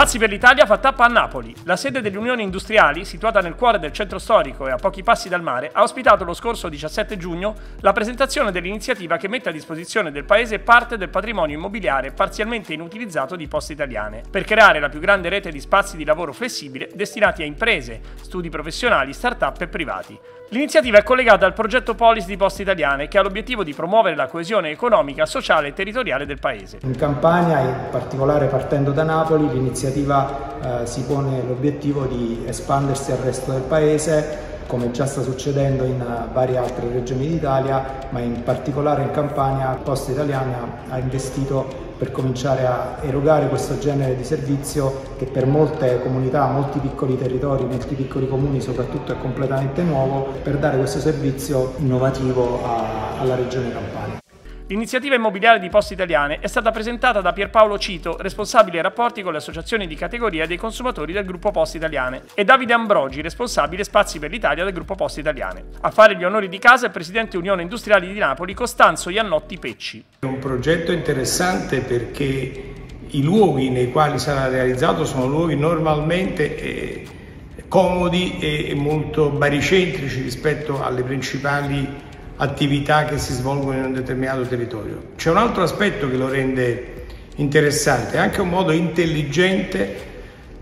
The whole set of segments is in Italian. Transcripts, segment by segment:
Spazi per l'Italia fa tappa a Napoli. La sede delle Unioni Industriali, situata nel cuore del centro storico e a pochi passi dal mare, ha ospitato lo scorso 17 giugno la presentazione dell'iniziativa che mette a disposizione del Paese parte del patrimonio immobiliare parzialmente inutilizzato di Poste Italiane, per creare la più grande rete di spazi di lavoro flessibile destinati a imprese, studi professionali, start-up e privati. L'iniziativa è collegata al progetto Polis di Poste Italiane che ha l'obiettivo di promuovere la coesione economica, sociale e territoriale del Paese. In Campania, in particolare partendo da Napoli, l'iniziativa eh, si pone l'obiettivo di espandersi al resto del Paese come già sta succedendo in eh, varie altre regioni d'Italia, ma in particolare in Campania Poste Italiane ha investito per cominciare a erogare questo genere di servizio che per molte comunità, molti piccoli territori, molti piccoli comuni soprattutto è completamente nuovo, per dare questo servizio innovativo a, alla regione Campania. L'iniziativa immobiliare di Poste Italiane è stata presentata da Pierpaolo Cito, responsabile rapporti con le associazioni di categoria dei consumatori del gruppo Poste Italiane, e Davide Ambrogi, responsabile spazi per l'Italia del gruppo Poste Italiane. A fare gli onori di casa è il presidente Unione Industriali di Napoli, Costanzo Iannotti Pecci. È un progetto interessante perché i luoghi nei quali sarà realizzato sono luoghi normalmente eh, comodi e molto baricentrici rispetto alle principali attività che si svolgono in un determinato territorio. C'è un altro aspetto che lo rende interessante, è anche un modo intelligente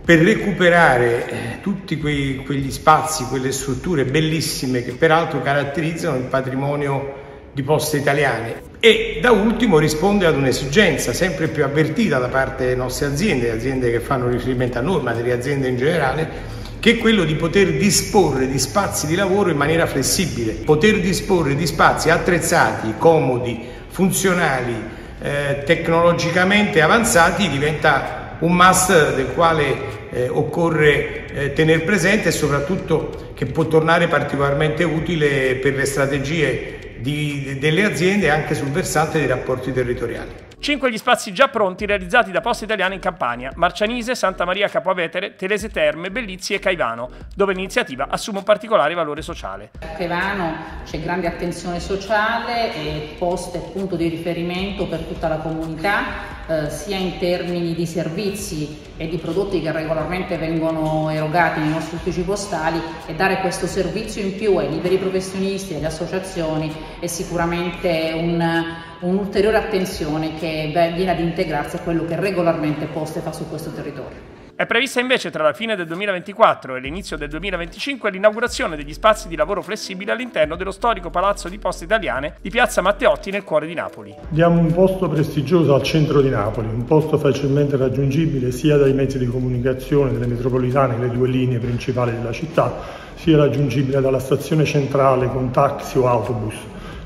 per recuperare eh, tutti quei, quegli spazi, quelle strutture bellissime che peraltro caratterizzano il patrimonio di poste italiane e da ultimo risponde ad un'esigenza sempre più avvertita da parte delle nostre aziende, aziende che fanno riferimento a noi, ma delle aziende in generale, che è quello di poter disporre di spazi di lavoro in maniera flessibile, poter disporre di spazi attrezzati, comodi, funzionali, eh, tecnologicamente avanzati diventa un must del quale eh, occorre eh, tenere presente e soprattutto che può tornare particolarmente utile per le strategie di, delle aziende anche sul versante dei rapporti territoriali. 5 gli spazi già pronti realizzati da Poste Italiane in Campania, Marcianise, Santa Maria Capoavetere, Telese Terme, Bellizzi e Caivano, dove l'iniziativa assume un particolare valore sociale. A Caivano c'è grande attenzione sociale e poste punto di riferimento per tutta la comunità, eh, sia in termini di servizi e di prodotti che regolarmente vengono erogati nei nostri uffici postali e dare questo servizio in più ai liberi professionisti e alle associazioni è sicuramente un un'ulteriore attenzione che viene ad integrarsi a quello che regolarmente Poste fa su questo territorio. È prevista invece tra la fine del 2024 e l'inizio del 2025 l'inaugurazione degli spazi di lavoro flessibile all'interno dello storico palazzo di Poste Italiane di Piazza Matteotti nel cuore di Napoli. Diamo un posto prestigioso al centro di Napoli, un posto facilmente raggiungibile sia dai mezzi di comunicazione delle metropolitane, le due linee principali della città, sia raggiungibile dalla stazione centrale con taxi o autobus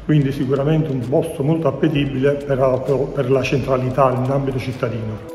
quindi sicuramente un posto molto appetibile per la, per la centralità in ambito cittadino.